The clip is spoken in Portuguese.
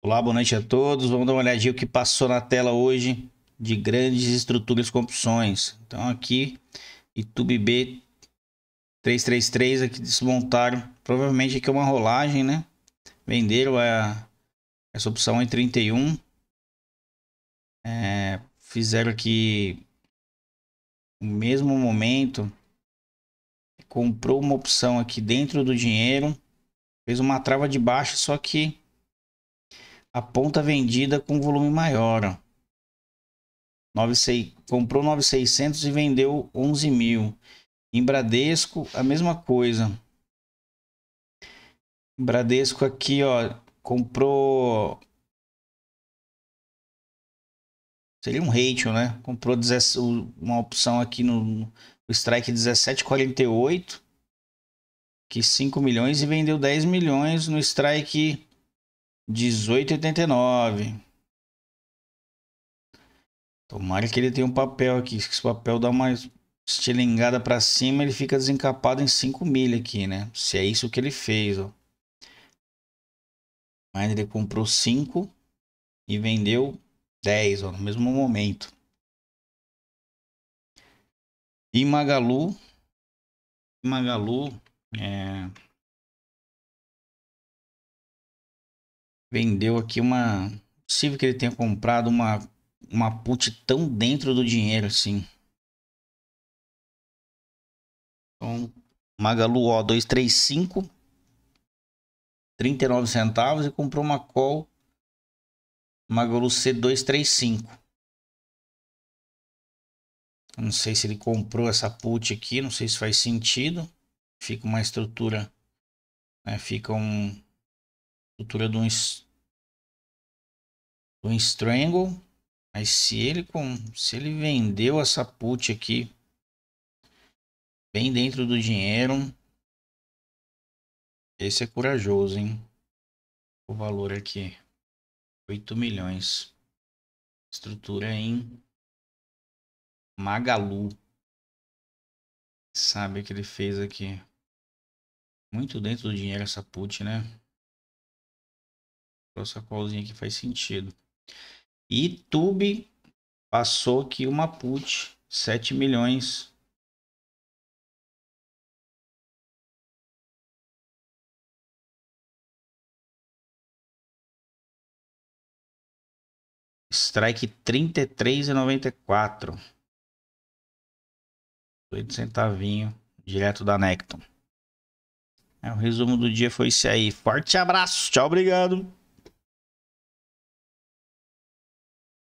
Olá, boa noite a todos. Vamos dar uma olhadinha o que passou na tela hoje de grandes estruturas com opções. Então aqui, YouTube B 333 aqui desmontaram. Provavelmente aqui é uma rolagem, né? Venderam a, essa opção em 31. É, fizeram aqui no mesmo momento. Comprou uma opção aqui dentro do dinheiro. Fez uma trava de baixa, só que a ponta vendida com volume maior. Ó. 96, comprou 9,600 e vendeu 11 mil. Em Bradesco, a mesma coisa. Bradesco aqui, ó, comprou... Seria um ratio, né? Comprou uma opção aqui no, no strike 17,48 que 5 milhões e vendeu 10 milhões no strike 18,89. Tomara que ele tenha um papel aqui. Se o papel dá uma estilingada para cima, ele fica desencapado em 5 milha aqui, né? Se é isso que ele fez, ó. Mas ele comprou 5 e vendeu 10, ó, no mesmo momento. E Magalu, Magalu, é, vendeu aqui uma. Possível que ele tenha comprado uma, uma put tão dentro do dinheiro assim. Então, Magalu O235, 39 centavos e comprou uma call Magalu C235. Não sei se ele comprou essa put aqui, não sei se faz sentido. Fica uma estrutura, né? fica um estrutura de um, um strangle. Mas se ele com se ele vendeu essa put aqui bem dentro do dinheiro, esse é corajoso, hein? O valor aqui 8 milhões. Estrutura em Magalu. Sabe o que ele fez aqui? Muito dentro do dinheiro essa put, né? Essa callzinha aqui faz sentido. E Tube passou aqui uma put 7 milhões. Strike 33,94. 8 centavinho direto da Necton. É, o resumo do dia foi esse aí. Forte abraço. Tchau, obrigado.